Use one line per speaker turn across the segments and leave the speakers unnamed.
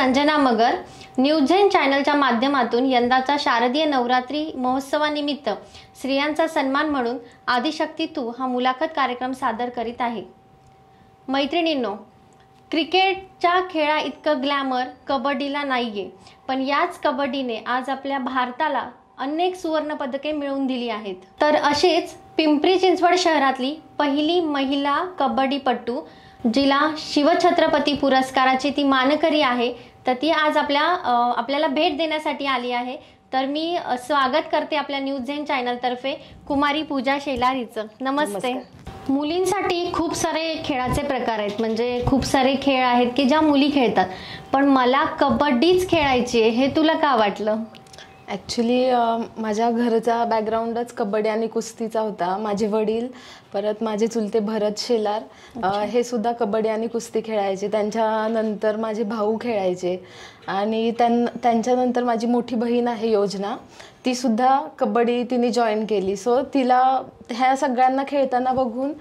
संजना मगर news Zen चॅनलच्या माध्यमातून यंदाचा शारदीय नवरात्री महोत्सवानिमित्त स्त्रियांचा सन्मान म्हणून आदिशक्ती तू हा मुलाखत कार्यक्रम सादर करीत आहे. मैत्रिणींनो क्रिकेटच्या खेळा इतकं ग्लॅमर कबड्डीला नाहीये पण याच कबड्डीने आज आपल्या भारताला अनेक सुवर्णपदके मिळवून दिली आहेत. तर अशीच पिंपरी चिंचवड शहरातली पहिली महिला कबड्डीपटू जिला शिवछत्रपती पुरस्काराची ती मानकरी आहे तर ती आज आपल्या आपल्याला भेट देण्यासाठी आली आहे. तर मी स्वागत करते आपल्या न्यूज झेन चॅनलतर्फे कुमारी पूजा शेलारीचं. नमस्ते. मुलींसाठी खूप सारे खेळाचे प्रकार आहेत. म्हणजे खूप सारे खेळ आहेत की ज्या मुली खेळतात. पण मला कबड्डीच खेळायची आहे हे तुला का वाटलं?
ॲक्च्युली माझ्या घरचा बॅकग्राऊंडच कबड्डी आणि कुस्तीचा होता. माझे वडील परत माझे चुलते भरत शेलार हे सुद्धा कबड्डी आणि कुस्ती खेळायचे. त्यांच्यानंतर माझे भाऊ खेळायचे. आणि त्यां त्यांच्यानंतर माझी मोठी बहीण आहे योजना. ती सुद्धा कबड्डी तिने जॉईन केली. सो तिला ह्या सगळ्यांना खेळताना बघून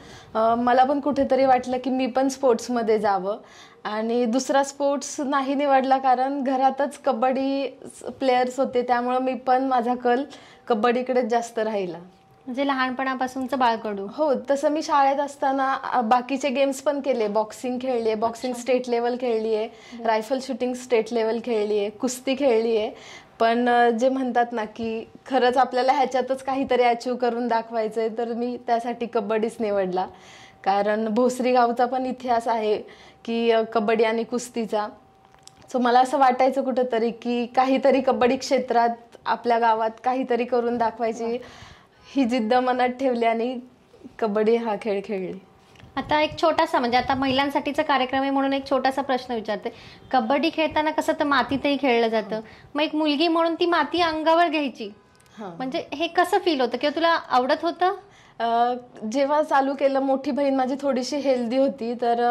मला पण कुठेतरी वाटलं की मी पण स्पोर्ट्समध्ये जावं. आणि दुसरा स्पोर्ट्स नाही निवडला कारण घरातच कबड्डी प्लेयर्स होते त्यामुळं मी पण माझा कल कबड्डीकडेच जास्त राहिला.
म्हणजे लहानपणापासूनचं बाळकडू.
हो तसं मी शाळेत असताना बाकीचे गेम्स पण केले. बॉक्सिंग खेळली आहे बॉक्सिंग स्टेट लेवल खेळली आहे रायफल शूटिंग स्टेट लेवल खेळली आहे कुस्ती खेळली आहे पण जे म्हणतात ना की खरंच आपल्याला ह्याच्यातच काहीतरी अचीव करून दाखवायचं आहे तर मी त्यासाठी कबड्डीच निवडला. कारण भोसरी गावचा पण इतिहास आहे की कबड्डी आणि कुस्तीचा. सो मला असं वाटायचं कुठंतरी की काहीतरी कबड्डी क्षेत्रात आपल्या गावात काहीतरी करून दाखवायची ही जिद्द मनात ठेवली आणि कबड्डी हा खेळ खेळली.
आता एक छोटासा म्हणजे आता महिलांसाठीचा कार्यक्रम आहे म्हणून एक छोटासा प्रश्न विचारते. कबड्डी खेळताना कसं तर मातीतही खेळलं जातं. मग एक मुलगी म्हणून ती माती अंगावर घ्यायची. म्हणजे हे कसं फील होतं? किंवा तुला आवडत होतं?
जेव्हा चालू केलं मोठी बहीण माझी थोडीशी हेल्दी होती तर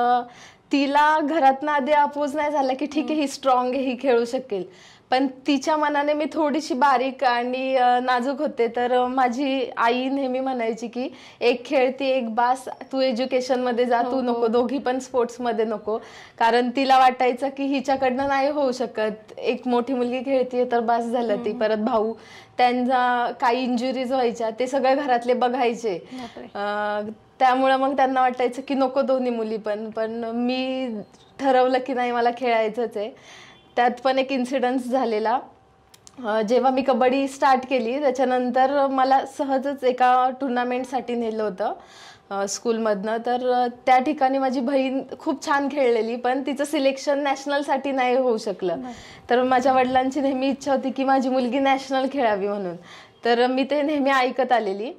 तिला घरातनं आधी अपोज नाही झाला की ठीक आहे ही स्ट्रॉंग आहे ही खेळू शकेल. पण तिच्या मनाने मी थोडीशी बारीक आणि नाजूक होते. तर माझी आई नेहमी म्हणायची की एक खेळती एक बास. तू एज्युकेशनमध्ये जा तू नको. दोघी पण स्पोर्ट्समध्ये नको. कारण तिला वाटायचं की हिच्याकडनं नाही होऊ शकत. एक मोठी मुलगी खेळतीये तर बास झालं ती. परत भाऊ. त्यांचा काही इंजुरीज व्हायच्या. ते सगळे घरातले बघायचे. त्यामुळं मग त्यांना वाटायचं की नको दोन्ही मुली पण. पण मी ठरवलं की नाही मला खेळायचंच आहे. त्यात पण एक इन्सिडन्स झालेला. जेव्हा मी कबड्डी स्टार्ट केली त्याच्यानंतर मला सहजच एका टुर्नामेंटसाठी नेलं होतं स्कूलमधनं तर त्या ठिकाणी माझी बहीण खूप छान खेळलेली पण तिचं सिलेक्शन नॅशनलसाठी नाही होऊ शकलं. तर माझ्या वडिलांची नेहमी इच्छा होती की माझी मुलगी नॅशनल खेळावी म्हणून. तर मी ते नेहमी ऐकत आलेली.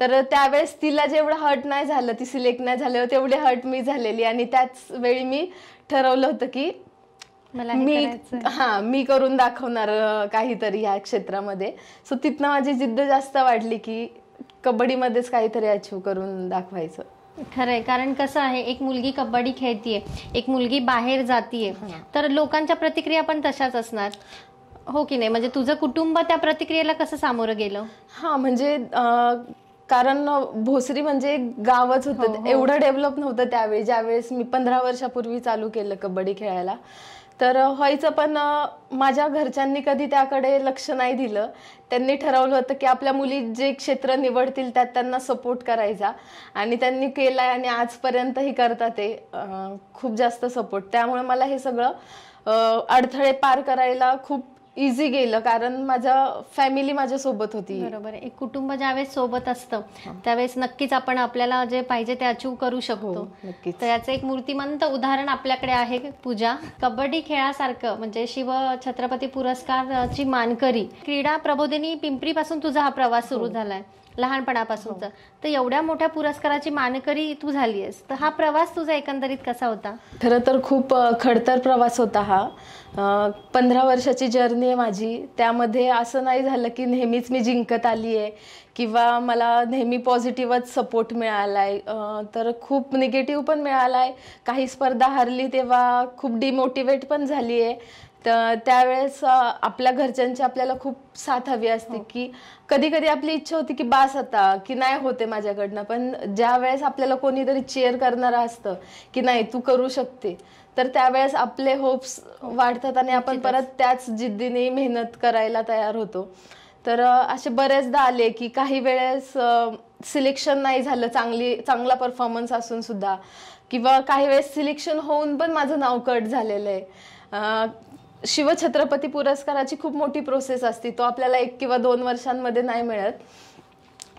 तर त्यावेळेस तिला जेवढं हर्ट नाही झालं ती सिलेक्ट नाही झालं तेवढे हर्ट मी झालेली. आणि त्याच वेळी मी ठरवलं होतं की
मला हे
मी
करायचंय.
हा मी करून दाखवणार अं, काहीतरी ह्या क्षेत्रामध्ये. सो तिथनं माझी जिद्द जास्त वाढली की कबड्डीमध्येच काहीतरी अचीव करून दाखवायचं.
खरंय कारण कसं आहे एक मुलगी कबड्डी खेळतीये एक मुलगी बाहेर जातीये तर लोकांच्या प्रतिक्रिया पण तशाच असणार. हो की नाही? म्हणजे तुझं कुटुंब त्या प्रतिक्रियेला कसं सामोरं गेलं?
हा म्हणजे अं, कारण भोसरी म्हणजे एक गावच
हो,
होतं एवढं डेव्हलप नव्हतं त्यावेळी. ज्यावेळेस मी पंधरा वर्षापूर्वी चालू केलं कबड्डी खेळायला. तर व्हायचं पण माझ्या घरच्यांनी कधी त्याकडे लक्ष नाही दिलं. त्यांनी ठरवलं होतं की आपल्या मुली जे क्षेत्र निवडतील त्यात त्यांना सपोर्ट करायचा. आणि त्यांनी केलाय आणि आजपर्यंतही करतात ते. खूप जास्त सपोर्ट त्यामुळे मला हे सगळं अडथळे पार करायला खूप इझी गेलं कारण माझा फॅमिली माझ्या सोबत होती.
बरोबर. एक कुटुंब ज्यावेळेस सोबत असतं त्यावेळेस नक्कीच आपण आपल्याला जे पाहिजे ते अचीव करू शकतो.
हो, नक्कीच.
तर याचं एक मूर्तिमंत उदाहरण आपल्याकडे आहे पूजा. कबड्डी खेळासारखं म्हणजे शिव छत्रपती पुरस्कारची मानकरी. क्रीडा प्रबोधिनी पिंपरी पासून तुझा हा प्रवास सुरू झालाय. लहानपणापासूनचा. तर एवढ्या मोठ्या पुरस्काराची मानकरी तू झालीयस. तर हा प्रवास तुझा एकंदरीत कसा होता?
खरं तर खूप खडतर प्रवास होता हा. पंधरा वर्षाची जर्नी आहे माझी. त्यामध्ये असं नाही झालं की नेहमीच मी जिंकत आली आहे किंवा मला नेहमी पॉझिटिव्हच सपोर्ट मिळाला आहे तर खूप निगेटिव्ह पण मिळाला आहे काही स्पर्धा हरली तेव्हा खूप डिमोटिवेट पण झाली आहे तर त्यावेळेस आपल्या घरच्यांची आपल्याला खूप साथ हवी असते की कधी कधी आपली इच्छा होती की बास आता की नाही होते माझ्याकडनं पण ज्या वेळेस आपल्याला कोणीतरी चेअर करणारं असतं की नाही तू करू शकते तर त्यावेळेस आपले होप्स वाढतात आणि आपण परत त्याच जिद्दीने मेहनत करायला तयार होतो. तर असे बरेचदा आले की काही वेळेस सिलेक्शन नाही झालं चांगली चांगला परफॉर्मन्स असून सुद्धा किंवा काही वेळेस सिलेक्शन होऊन पण माझं नाव कट झालेलं आहे. शिवछत्रपती पुरस्काराची खूप मोठी प्रोसेस असते. तो आपल्याला एक किंवा दोन वर्षांमध्ये नाही मिळत.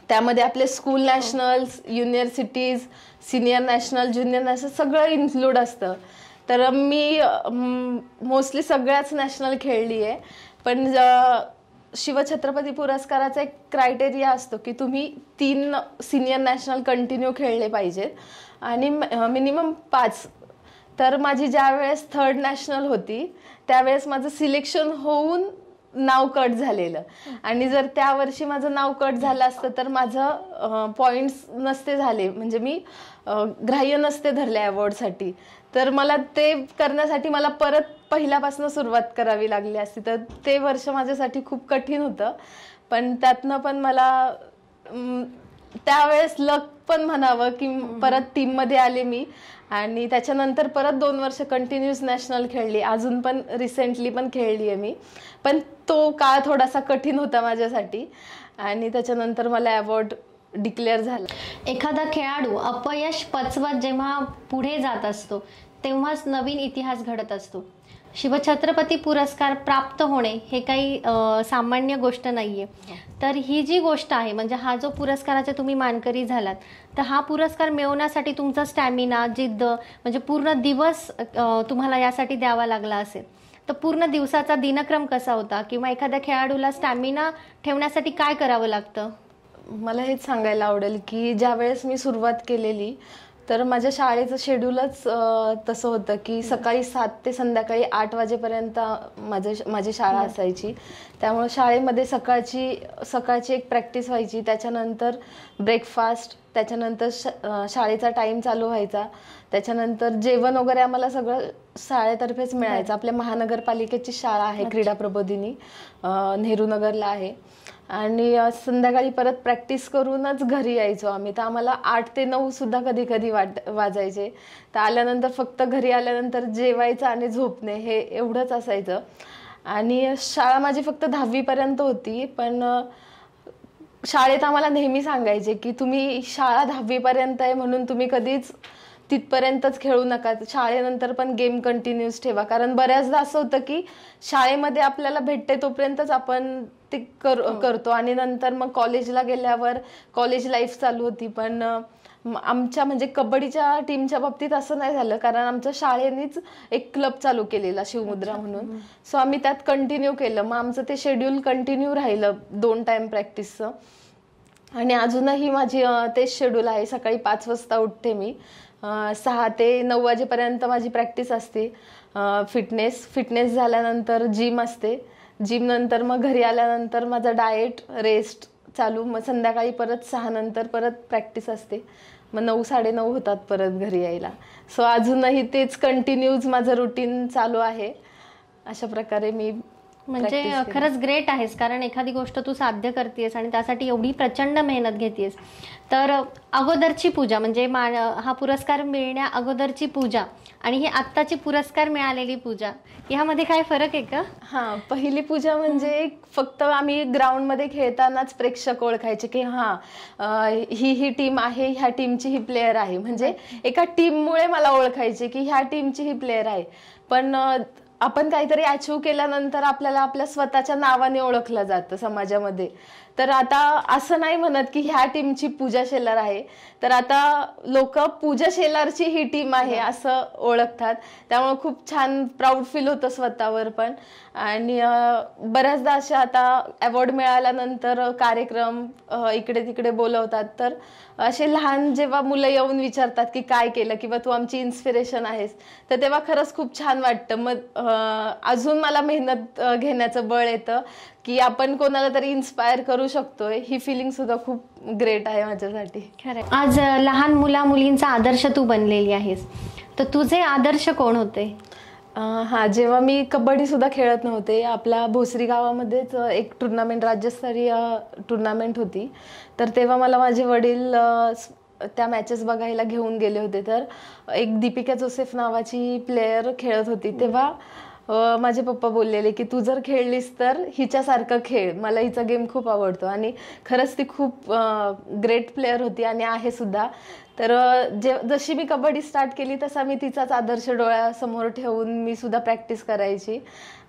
त्यामध्ये आपले school nationals universities senior national junior national सगळं इन्क्लूड असतं. तर मी मोस्टली सगळ्याच नॅशनल खेळली आहे पण शिवछत्रपती पुरस्काराचा एक क्रायटेरिया असतो की तुम्ही तीन सिनियर नॅशनल कंटिन्यू खेळले पाहिजेत. आणि मिनिमम पाच तर माझी ज्या वेळेस थर्ड नॅशनल होती त्यावेळेस माझं सिलेक्शन होऊन नाव कट झालेलं. आणि जर त्या वर्षी माझं नाव कट झालं असतं तर माझं पॉइंट्स नसते झाले. म्हणजे मी ग्राह्य नसते धरले अवॉर्डसाठी तर मला ते करण्यासाठी मला परत पहिल्यापासून सुरुवात करावी लागली असती. तर ते वर्ष माझ्यासाठी खूप कठीण होतं. पण त्यातनं पण मला त्यावेळेस लक पण म्हणावं की परत टीममध्ये आले मी. आणि त्याच्यानंतर परत दोन वर्ष कंटिन्युअस नॅशनल खेळली. अजून पण रिसेंटली पण खेळली आहे मी. पण तो काळ थोडासा कठीण होता माझ्यासाठी. आणि त्याच्यानंतर मला अवॉर्ड डिक्लेअर झाला.
एखादा खेळाडू अपयश पचवत जेव्हा पुढे जात असतो तेव्हाच नवीन इतिहास घडत असतो. शिवछत्रपती पुरस्कार प्राप्त होणे हे काही सामान्य गोष्ट नाही आहे तर ही जी गोष्ट आहे म्हणजे हा जो पुरस्काराचे तुम्ही मानकरी झालात तर हा पुरस्कार मिळवण्यासाठी तुमचा स्टॅमिना जिद्द म्हणजे पूर्ण दिवस तुम्हाला यासाठी द्यावा लागला असेल. तर पूर्ण दिवसाचा दिनक्रम कसा होता? किंवा एखाद्या खेळाडूला स्टॅमिना ठेवण्यासाठी काय करावं लागतं?
मला हेच सांगायला आवडेल की ज्यावेळेस मी सुरुवात केलेली तर माझ्या शाळेचं शेड्यूलच तसं होतं की सकाळी सात ते संध्याकाळी आठ वाजेपर्यंत माझं माझी शाळा असायची. त्यामुळे शाळेमध्ये सकाळची सकाळची एक प्रॅक्टिस व्हायची. त्याच्यानंतर ब्रेकफास्ट त्याच्यानंतर शाळेचा टाईम चालू व्हायचा. त्याच्यानंतर जेवण वगैरे आम्हाला सगळं शाळेतर्फेच मिळायचं. आपल्या महानगरपालिकेची शाळा आहे क्रीडा प्रबोधिनी अं, नेहरू नगरला आहे. आणि संध्याकाळी परत प्रॅक्टिस करूनच घरी यायचो आम्ही. तर आम्हाला आठ ते नऊ सुद्धा कधी कधी वाट वाजायचे. तर आल्यानंतर फक्त घरी आल्यानंतर जेवायचं आणि झोपणे हे एवढंच असायचं. आणि शाळा माझी फक्त दहावीपर्यंत होती. पण शाळेत आम्हाला नेहमी सांगायचे की तुम्ही शाळा दहावीपर्यंत आहे म्हणून तुम्ही कधीच तिथपर्यंतच खेळू नका. शाळेनंतर पण गेम कंटिन्यूस ठेवा. कारण बऱ्याचदा असं होतं की शाळेमध्ये आपल्याला भेटते तोपर्यंतच आपण ते कर करतो. आणि नंतर मग कॉलेजला गेल्यावर कॉलेज लाईफ चालू होती. पण आमच्या म्हणजे कबड्डीच्या टीमच्या बाबतीत असं नाही झालं. कारण आमच्या शाळेनेच एक क्लब चालू केलेला शिवमुद्रा म्हणून. सो आम्ही त्यात कंटिन्यू केलं. मग आमचं ते शेड्यूल कंटिन्यू राहिलं दोन टाइम प्रॅक्टिसचं आणि अजूनही माझी तेच शेड्यूल आहे. सकाळी पाच वाजता उठते मी. सहा ते नऊ वाजेपर्यंत माझी प्रॅक्टिस असते. फिटनेस फिटनेस झाल्यानंतर जिम असते. जिम नंतर मग घरी आल्यानंतर माझा डाएट रेस्ट चालू. मग संध्याकाळी परत सहा नंतर परत प्रॅक्टिस असते. मग नऊ साडेनऊ होतात परत घरी यायला. सो अजूनही तेच कंटिन्यूज माझं रुटीन चालू आहे. अशा प्रकारे मी
म्हणजे. खरंच ग्रेट आहेस कारण एखादी गोष्ट तू साध्य करतेस आणि त्यासाठी एवढी प्रचंड मेहनत घेतेस. तर अगोदरची पूजा म्हणजे मा- हा पुरस्कार मिळण्या अगोदरची पूजा आणि ही आत्ताची पुरस्कार मिळालेली पूजा यामध्ये काय फरक आहे का?
हा पहिली पूजा म्हणजे फक्त आम्ही ग्राउंडमध्ये खेळतानाच प्रेक्षक ओळखायचे की हा ही ही टीम आहे ह्या टीमची ही प्लेअर आहे. म्हणजे एका टीममुळे मला ओळखायचे की ह्या टीमची ही प्लेअर आहे. पण आपण काहीतरी अचीव केल्यानंतर आपल्याला आपल्या स्वतःच्या नावाने ओळखलं जातं समाजामध्ये. तर आता असं नाही म्हणत की ह्या टीमची पूजा शेलार आहे. तर आता लोक पूजा शेलारची ही टीम आहे असं ओळखतात. त्यामुळे खूप छान प्राऊड फील होतं स्वतःवर पण. आणि बऱ्याचदा अशा आता अवॉर्ड मिळाल्यानंतर कार्यक्रम इकडे तिकडे बोलवतात. तर असे लहान जेव्हा मुलं येऊन विचारतात की काय केलं किंवा तू आमची इन्स्पिरेशन आहेस तर तेव्हा खरंच खूप छान वाटतं. मग अजून मला मेहनत घेण्याचं बळ येतं की आपण कोणाला तरी इन्स्पायर करू शकतोय. ही फिलिंग सुद्धा खूप ग्रेट आहे माझ्यासाठी.
खरं आज लहान मुला मुलींचा आदर्श तू बनलेली आहेस. तर तुझे आदर्श कोण होते?
हा जेव्हा मी कबड्डी सुद्धा खेळत नव्हते आपल्या भोसरी गावामध्येच एक टुर्नामेंट राज्यस्तरीय टुर्नामेंट होती. तर तेव्हा मला माझे वडील त्या मॅचेस बघायला घेऊन गेले होते. तर एक दीपिका जोसेफ नावाची प्लेयर खेळत होती. तेव्हा माझे पप्पा बोललेले की तू जर खेळलीस तर हिच्यासारखं खेळ. मला हिचा गेम खूप आवडतो. आणि खरंच ती खूप ग्रेट प्लेअर होती आणि आहे सुद्धा. तर जे जशी मी कबड्डी स्टार्ट केली तसा मी तिचाच आदर्श डोळ्यासमोर ठेवून मी सुद्धा प्रॅक्टिस करायची.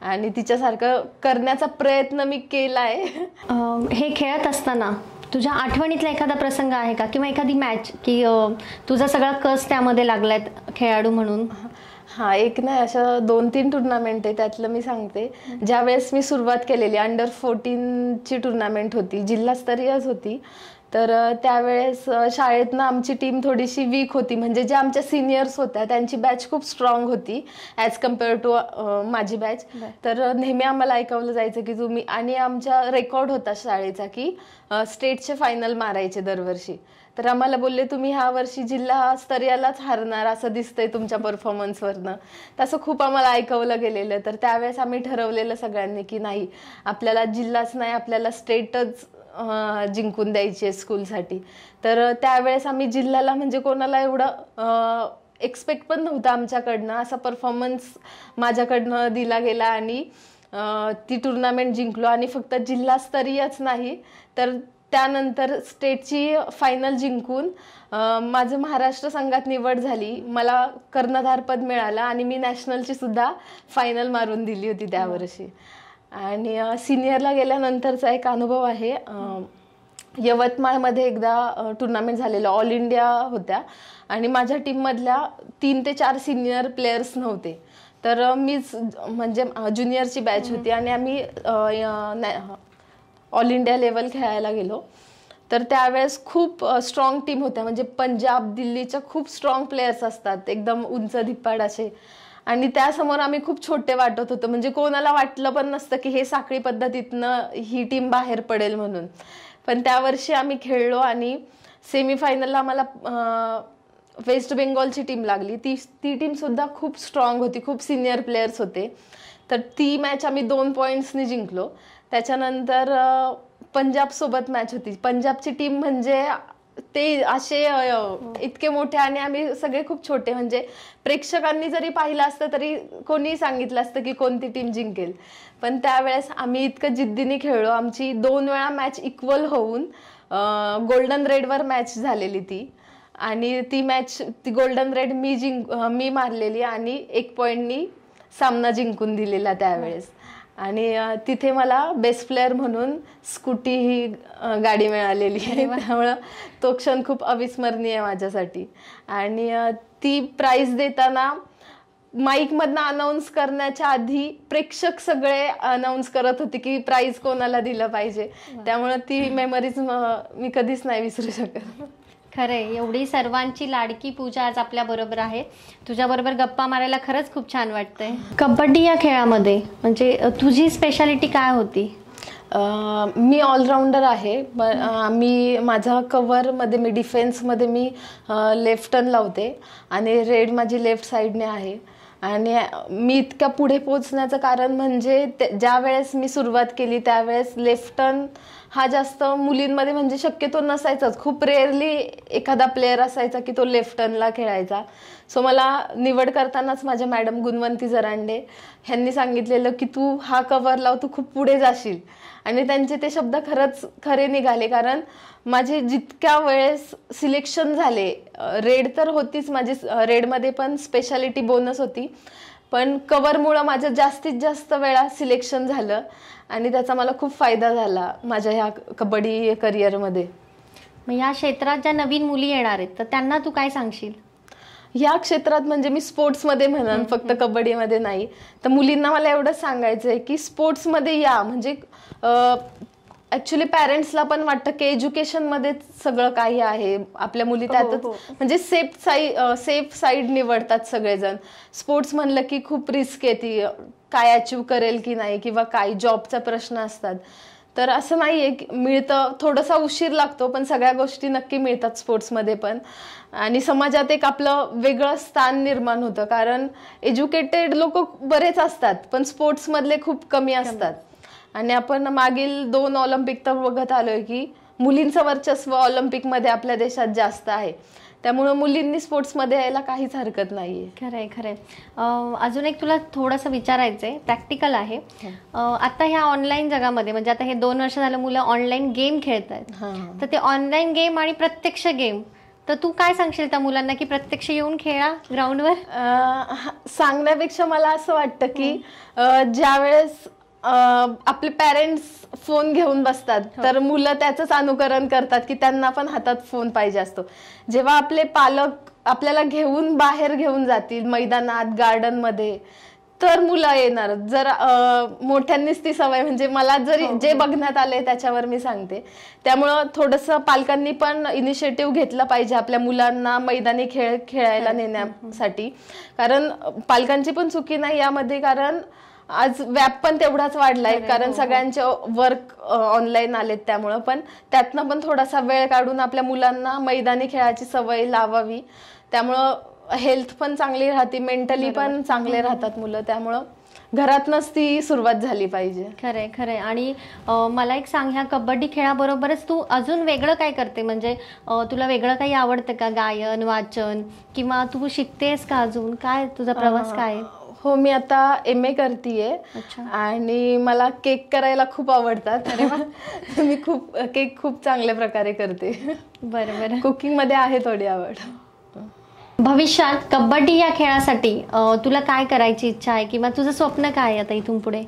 आणि तिच्यासारखं करण्याचा प्रयत्न मी केलाय.
अं, हे खेळत असताना तुझ्या आठवणीतला एखादा प्रसंग आहे का? किंवा एखादी मॅच की तुझा सगळा कस त्यामध्ये लागलाय खेळाडू म्हणून?
हा एक नाही अशा दोन तीन टुर्नामेंट आहे त्यातलं मी सांगते. ज्या वेळेस मी सुरुवात केलेली अंडर फोर्टीनची टुर्नामेंट होती जिल्हास्तरीयच होती. तर त्यावेळेस शाळेतनं आमची टीम थोडीशी वीक होती. म्हणजे ज्या आमच्या सिनियर्स होत्या त्यांची बॅच खूप स्ट्रॉंग होती ॲज कंपेअर टू माझी बॅच तर नेहमी आम्हाला ऐकवलं जायचं की तुम्ही आणि आमच्या रेकॉर्ड होता शाळेचा की स्टेटचे फायनल मारायचे दरवर्षी. तर आम्हाला बोलले तुम्ही ह्या वर्षी जिल्हा स्तरीयालाच हारणार असं दिसतंय तुमच्या परफॉर्मन्सवरनं तसं खूप आम्हाला ऐकवलं गेलेलं. तर त्यावेळेस आम्ही ठरवलेलं सगळ्यांनी की नाही आपल्याला जिल्हाच नाही आपल्याला स्टेटच जिंकून द्यायची आहे स्कूलसाठी. तर त्यावेळेस आम्ही जिल्ह्याला म्हणजे कोणाला एवढं एक्सपेक्ट पण नव्हतं आमच्याकडनं. असा परफॉर्मन्स माझ्याकडनं दिला गेला आणि ती टुर्नामेंट जिंकलो. आणि फक्त जिल्हास्तरीयच नाही तर त्यानंतर स्टेटची फायनल जिंकून माझं महाराष्ट्र संघात निवड झाली. मला कर्णधार पद मिळालं आणि मी नॅशनलची सुद्धा फायनल मारून दिली होती त्या वर्षी. आणि सिनियरला गेल्यानंतरचा एक अनुभव आहे यवतमाळमध्ये एकदा टुर्नामेंट झालेलं ऑल इंडिया होत्या. आणि माझ्या टीममधल्या तीन ते चार सिनियर प्लेयर्स नव्हते. तर मीच म्हणजे ज्युनियरची बॅच होती आणि आम्ही ऑल इंडिया लेवल खेळायला गेलो. तर त्यावेळेस खूप स्ट्रॉंग टीम होत्या. म्हणजे पंजाब दिल्लीच्या खूप स्ट्रॉंग प्लेयर्स असतात. एकदम उंच धिप्पाड असे. आणि त्यासमोर आम्ही खूप छोटे वाटत होतो. म्हणजे कोणाला वाटलं पण नसतं की हे साखळी पद्धतीतनं ही टीम बाहेर पडेल म्हणून. पण त्या वर्षी आम्ही खेळलो आणि सेमीफायनलला आम्हाला वेस्ट बेंगॉलची टीम लागली. ती ती टीमसुद्धा खूप स्ट्रॉंग होती. खूप सिनियर प्लेयर्स होते. तर ती मॅच आम्ही दोन पॉईंट्सनी जिंकलो. त्याच्यानंतर पंजाबसोबत मॅच होती. पंजाबची टीम म्हणजे ते असे इतके मोठे आणि आम्ही सगळे खूप छोटे. म्हणजे प्रेक्षकांनी जरी पाहिलं असतं तरी कोणी सांगितलं असतं की कोणती टीम जिंकेल. पण त्यावेळेस आम्ही इतकं जिद्दीने खेळलो. आमची दोन वेळा मॅच इक्वल होऊन गोल्डन रेडवर मॅच झालेली ती. आणि ती मॅच ती गोल्डन रेड मी जिंक मी मारलेली आणि एक पॉईंटनी सामना जिंकून दिलेला त्यावेळेस. आणि तिथे मला बेस्ट प्लेअर म्हणून स्कूटी ही गाडी मिळालेली आहे. त्यामुळं तो क्षण खूप अविस्मरणीय आहे माझ्यासाठी. आणि ती प्राईज देताना माईकमधनं अनाऊन्स करण्याच्या आधी प्रेक्षक सगळे अनाऊन्स करत होते की प्राईज कोणाला दिलं पाहिजे. त्यामुळं ती मेमरीज मी कधीच नाही विसरू शकत.
खरे एवढी सर्वांची लाडकी पूजा आज आपल्या बरोबर आहे. तुझ्या बरोबर गप्पा मारायला खरंच खूप छान वाटतंय. कबड्डी या खेळामध्ये म्हणजे तुझी स्पेशालिटी काय होती?
मी ऑलराऊंडर आहे. मी माझा कवरमध्ये मी डिफेन्समध्ये मी लेफ्ट टर्न लावते आणि रेड माझी लेफ्ट साईडने आहे. आणि मी इतक्या पुढे पोचण्याचं कारण म्हणजे ज्या वेळेस मी सुरुवात केली त्यावेळेस लेफ्ट टर्न हा जास्त मुलींमध्ये म्हणजे शक्यतो नसायचाच. खूप रेअरली एखादा प्लेअर असायचा की तो लेफ्ट टर्नला खेळायचा. सो मला निवड करतानाच माझ्या मॅडम गुणवंती जरांडे ह्यांनी सांगितलेलं की तू हा कव्हर लाव तू खूप पुढे जाशील. आणि त्यांचे ते शब्द खरंच खरे निघाले कारण माझे जितक्या वेळेस सिलेक्शन झाले रेड तर होतीच. माझी रेडमध्ये पण स्पेशालिटी बोनस होती. पण कवरमुळं माझं जास्तीत जास्त वेळा सिलेक्शन झालं आणि त्याचा मला खूप फायदा झाला माझ्या ह्या कबड्डी करिअरमध्ये.
मग या क्षेत्रात ज्या नवीन मुली येणार आहेत तर त्यांना तू काय सांगशील?
ह्या क्षेत्रात म्हणजे मी स्पोर्ट्समध्ये म्हणन फक्त कबड्डीमध्ये नाही. तर मुलींना मला एवढंच सांगायचं आहे की स्पोर्ट्समध्ये या. म्हणजे ॲक्च्युली पॅरेंट्सला पण वाटतं की एज्युकेशनमध्ये सगळं काही आहे. आपल्या मुली त्यातच
हो.
म्हणजे सेफ साईड सेफ साईड निवडतात सगळेजण. स्पोर्ट्स म्हणलं की खूप रिस्क येते काय अचीव करेल की नाही किंवा काय जॉबचा प्रश्न असतात. तर असं नाहीये की मिळतं थोडासा उशीर लागतो पण सगळ्या गोष्टी नक्की मिळतात स्पोर्ट्समध्ये पण. आणि समाजात एक आपलं वेगळं स्थान निर्माण होतं. कारण एज्युकेटेड लोक बरेच असतात पण स्पोर्ट्समधले खूप कमी. असतात. आणि आपण मागील दोन ऑलिम्पिक तर बघत आलोय की मुलींचं वर्चस्व ऑलिम्पिकमध्ये आपल्या देशात जास्त आहे. त्यामुळं मुलींनी स्पोर्ट्समध्ये यायला काहीच हरकत नाहीये.
खरंय खरंय. अं, अजून एक तुला थोडंसं विचारायचंय प्रॅक्टिकल आहे. अं, आता ह्या ऑनलाईन जगामध्ये म्हणजे आता हे दोन वर्ष झालं मुलं ऑनलाईन गेम खेळत आहेत
हा.
तर ते ऑनलाईन गेम आणि प्रत्यक्ष गेम तर तू काय सांगशील त्या मुलांना की प्रत्यक्ष येऊन खेळा ग्राउंडवर
हा- सांगण्यापेक्षा मला असं वाटतं की ज्यावेळेस आपले पॅरेंट्स फोन घेऊन बसतात. तर मुलं त्याचंच अनुकरण करतात की त्यांना पण हातात फोन पाहिजे असतो. जेव्हा आपले पालक आपल्याला घेऊन बाहेर घेऊन जातील मैदानात गार्डनमध्ये तर मुलं येणार. जर मोठ्यांनीच ती सवय म्हणजे मला जरी जे बघण्यात आले त्याच्यावर मी सांगते. त्यामुळं थोडंसं पालकांनी पण इनिशिएटिव्ह घेतलं पाहिजे आपल्या मुलांना मैदानी खेळ खेळायला नेण्यासाठी. कारण पालकांची पण चुकी नाही यामध्ये कारण आज व्याप पण तेवढाच वाढलाय कारण सगळ्यांचे वर्क ऑनलाईन आलेत त्यामुळं. पण त्यातनं पण थोडासा वेळ काढून आपल्या मुलांना मैदानी खेळाची सवय लावावी. त्यामुळं हेल्थ पण चांगली राहते मेंटली पण चांगले राहतात मुलं. त्यामुळं घरातनच ती सुरुवात झाली पाहिजे.
खरंय खरंय. आणि मला एक सांग ह्या कबड्डी खेळाबरोबरच तू अजून वेगळं काय करते? म्हणजे तुला वेगळं काही आवडतं का? गायन वाचन? किंवा तू शिकतेस का अजून? काय तुझा प्रवास काय? आहे?
हो मी आता एम ए करतीये. आणि मला केक करायला खूप आवडतात. मी खूप केक खूप चांगल्या प्रकारे करते.
बरं बरं.
कुकिंगमध्ये आहे थोडी आवड.
भविष्यात कबड्डी या खेळासाठी तुला काय करायची इच्छा आहे? किंवा तुझं स्वप्न काय आहे आता इथून पुढे?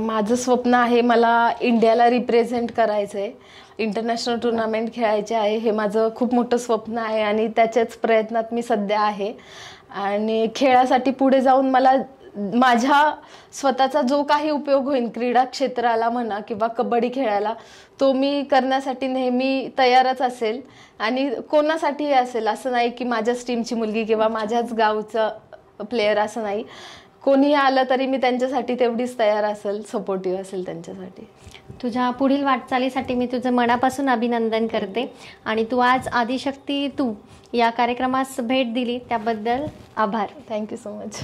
माझं स्वप्न आहे मला इंडियाला रिप्रेझेंट करायचं आहे इंटरनॅशनल टुर्नामेंट खेळायचे आहे हे माझं खूप मोठं स्वप्न आहे. आणि त्याच्याच प्रयत्नात मी सध्या आहे. आणि खेळासाठी पुढे जाऊन मला माझ्या स्वतःचा जो काही उपयोग होईल क्रीडा क्षेत्राला म्हणा किंवा कबड्डी खेळायला तो मी करण्यासाठी नेहमी तयारच असेल. आणि कोणासाठीही असेल असं नाही की माझ्याच टीमची मुलगी किंवा माझ्याच गावचं प्लेयर असं नाही. कोणीही आलं तरी मी त्यांच्यासाठी तेवढीच तयार असेल सपोर्टिव्ह असेल त्यांच्यासाठी.
तुझ्या पुढील वाटचालीसाठी मी तुझं मनापासून अभिनंदन करते. आणि तू आज आदिशक्ती तू या कार्यक्रमास भेट दिली. त्याबद्दल आभार.
Thank you so much